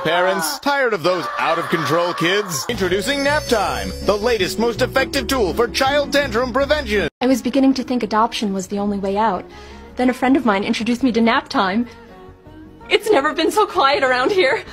Parents, tired of those out-of-control kids? Introducing Nap Time, the latest, most effective tool for child tantrum prevention. I was beginning to think adoption was the only way out. Then a friend of mine introduced me to nap time. It's never been so quiet around here.